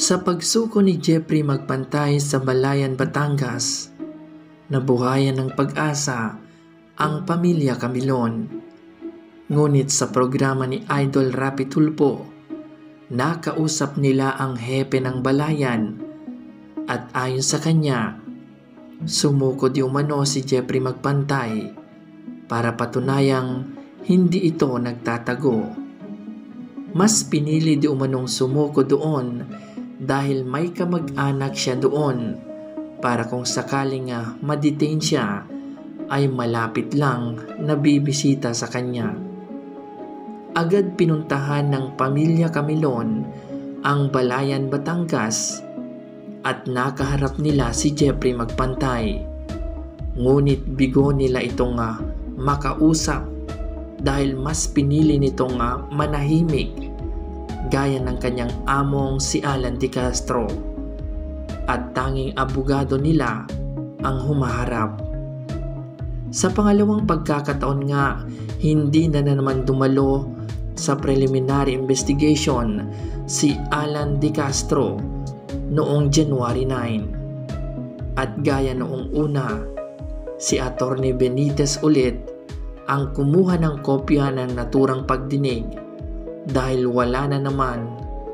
Sa pagsuko ni Jeffrey magpantay sa Balayan, Batangas, nabuhayan ng pag-asa ang pamilya Camilon. Ngunit sa programa ni Idol Rapi Tulpo, nakausap nila ang hepe ng balayan at ayon sa kanya, sumukod yung mano si Jeffrey magpantay para patunayang hindi ito nagtatago. Mas pinili di umanong sumuko doon dahil may kamag-anak siya doon para kung sakaling uh, madetain siya ay malapit lang na bibisita sa kanya. Agad pinuntahan ng pamilya Camilon ang Balayan Batangas at nakaharap nila si Jeffrey magpantay. Ngunit bigo nila itong uh, makausap dahil mas pinili nitong uh, manahimik gaya ng kanyang among si Alan Di Castro at tanging abogado nila ang humaharap. Sa pangalawang pagkakataon nga, hindi na, na naman dumalo sa preliminary investigation si Alan Di Castro noong January 9. At gaya noong una, si Attorney Benitez ulit ang kumuha ng kopya ng naturang pagdinig dahil wala na naman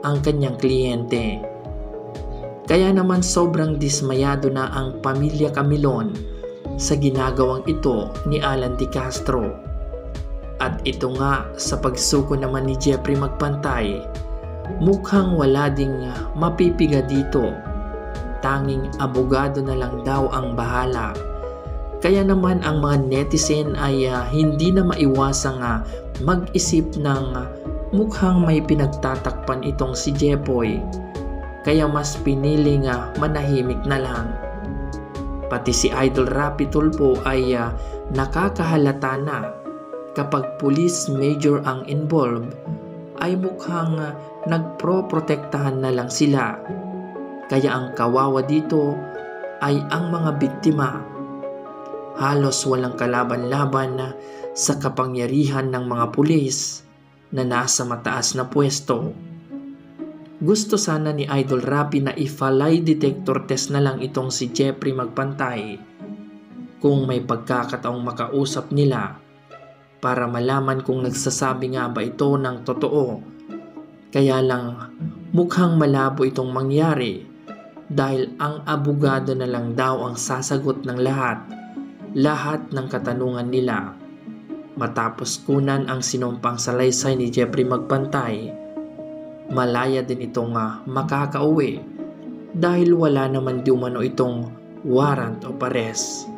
ang kanyang kliyente. Kaya naman sobrang dismayado na ang pamilya Camilon sa ginagawang ito ni Alan Di Castro. At ito nga sa pagsuko naman ni Jeffrey Magpantay, mukhang wala ding mapipiga dito. Tanging abogado na lang daw ang bahala kaya naman ang mga netizen ay uh, hindi na maiwasang uh, mag-isip ng uh, mukhang may pinagtatakpan itong si Jepoy. Kaya mas piniling uh, manahimik na lang. Pati si Idol Rapi Tulpo ay uh, nakakahalata na kapag police major ang involved ay mukhang uh, nagpro-protektahan na lang sila. Kaya ang kawawa dito ay ang mga biktima halos walang kalaban-laban na sa kapangyarihan ng mga pulis na nasa mataas na pwesto. Gusto sana ni Idol Rapi na ifalay detector test na lang itong si Jeffrey magpantay kung may pagkakataong makausap nila para malaman kung nagsasabi nga ba ito ng totoo. Kaya lang mukhang malabo itong mangyari dahil ang abogado na lang daw ang sasagot ng lahat lahat ng katanungan nila. Matapos kunan ang sinumpang salaysay ni Jeffrey Magpantay, malaya din itong uh, makakauwi dahil wala naman di umano itong warrant of arrest.